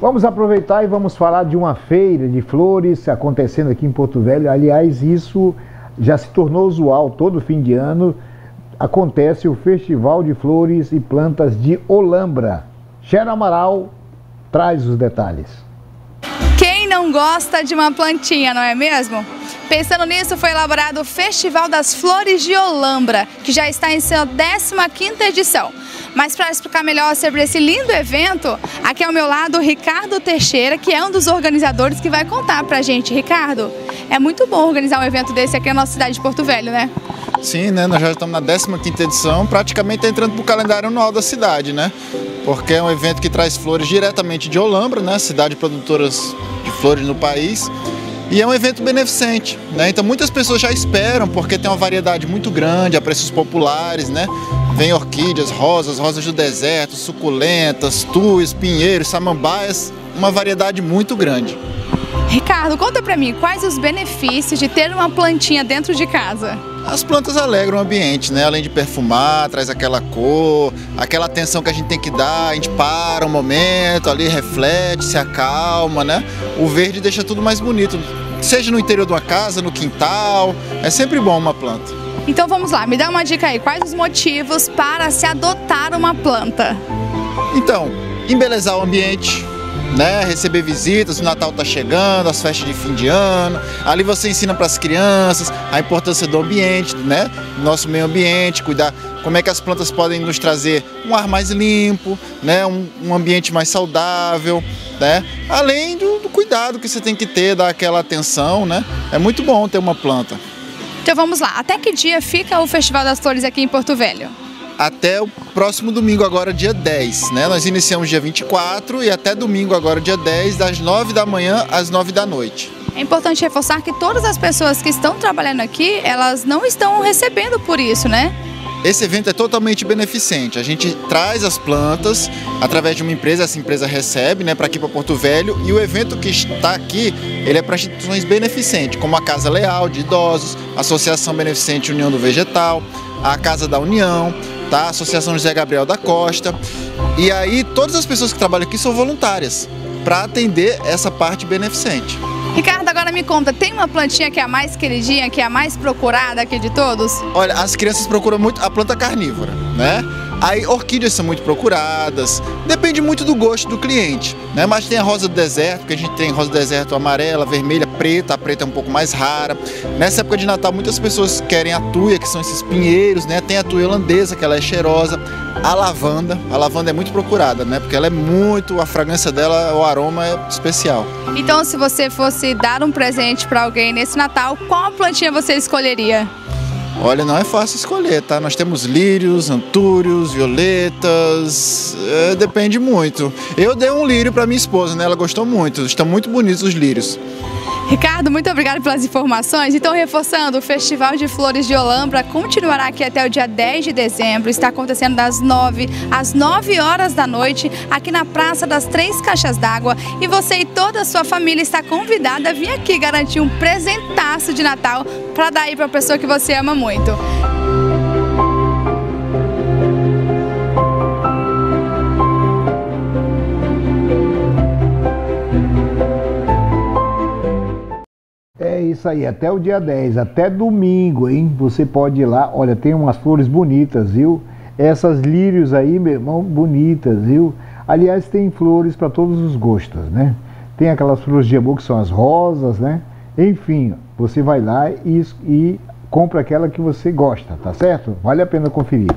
Vamos aproveitar e vamos falar de uma feira de flores acontecendo aqui em Porto Velho. Aliás, isso já se tornou usual todo fim de ano. Acontece o Festival de Flores e Plantas de Olambra. Xera Amaral traz os detalhes. Quem não gosta de uma plantinha, não é mesmo? Pensando nisso, foi elaborado o Festival das Flores de Olambra, que já está em sua 15ª edição. Mas para explicar melhor sobre esse lindo evento, aqui ao meu lado o Ricardo Teixeira, que é um dos organizadores que vai contar para a gente. Ricardo, é muito bom organizar um evento desse aqui na nossa cidade de Porto Velho, né? Sim, né? Nós já estamos na 15ª edição, praticamente entrando para o calendário anual da cidade, né? Porque é um evento que traz flores diretamente de Olambra, né? Cidade produtoras de flores no país. E é um evento beneficente, né? Então muitas pessoas já esperam, porque tem uma variedade muito grande, a preços populares, né? Vem orquídeas, rosas, rosas do deserto, suculentas, tuis, pinheiros, samambaias, uma variedade muito grande. Ricardo, conta pra mim, quais os benefícios de ter uma plantinha dentro de casa? As plantas alegram o ambiente, né? Além de perfumar, traz aquela cor, aquela atenção que a gente tem que dar, a gente para um momento ali, reflete, se acalma, né? O verde deixa tudo mais bonito, seja no interior de uma casa, no quintal, é sempre bom uma planta. Então vamos lá, me dá uma dica aí, quais os motivos para se adotar uma planta? Então, embelezar o ambiente, né? Receber visitas, o Natal tá chegando, as festas de fim de ano. Ali você ensina para as crianças a importância do ambiente, né? Nosso meio ambiente, cuidar como é que as plantas podem nos trazer um ar mais limpo, né? Um, um ambiente mais saudável, né? Além do, do cuidado que você tem que ter, dar aquela atenção, né? É muito bom ter uma planta. Então vamos lá, até que dia fica o Festival das Flores aqui em Porto Velho? Até o próximo domingo, agora dia 10. Né? Nós iniciamos dia 24 e até domingo, agora dia 10, das 9 da manhã às 9 da noite. É importante reforçar que todas as pessoas que estão trabalhando aqui, elas não estão recebendo por isso, né? Esse evento é totalmente beneficente. A gente traz as plantas através de uma empresa, essa empresa recebe, né, para aqui para Porto Velho, e o evento que está aqui, ele é para instituições beneficentes, como a Casa Leal de Idosos, a Associação Beneficente União do Vegetal, a Casa da União, tá? Associação José Gabriel da Costa. E aí todas as pessoas que trabalham aqui são voluntárias para atender essa parte beneficente. Ricardo, agora me conta, tem uma plantinha que é a mais queridinha, que é a mais procurada aqui de todos? Olha, as crianças procuram muito a planta carnívora, né? Aí orquídeas são muito procuradas, depende muito do gosto do cliente, né? Mas tem a rosa do deserto, que a gente tem rosa do deserto amarela, vermelha, preta, a preta é um pouco mais rara. Nessa época de Natal muitas pessoas querem a tuia, que são esses pinheiros, né? Tem a tuia holandesa, que ela é cheirosa, a lavanda, a lavanda é muito procurada, né? Porque ela é muito, a fragrância dela, o aroma é especial. Então, se você fosse dar um presente para alguém nesse Natal, qual plantinha você escolheria? Olha, não é fácil escolher, tá? Nós temos lírios, antúrios, violetas, é, depende muito. Eu dei um lírio para minha esposa, né? Ela gostou muito, estão muito bonitos os lírios. Ricardo, muito obrigado pelas informações. Então, reforçando, o Festival de Flores de Olambra continuará aqui até o dia 10 de dezembro. Está acontecendo das 9 às 9 horas da noite, aqui na Praça das Três Caixas d'Água. E você e toda a sua família está convidada a vir aqui garantir um presentaço de Natal para dar aí para a pessoa que você ama muito. Isso aí, até o dia 10, até domingo, hein? Você pode ir lá, olha, tem umas flores bonitas, viu? Essas lírios aí, meu irmão, bonitas, viu? Aliás, tem flores para todos os gostos, né? Tem aquelas flores de amor que são as rosas, né? Enfim, você vai lá e, e compra aquela que você gosta, tá certo? Vale a pena conferir.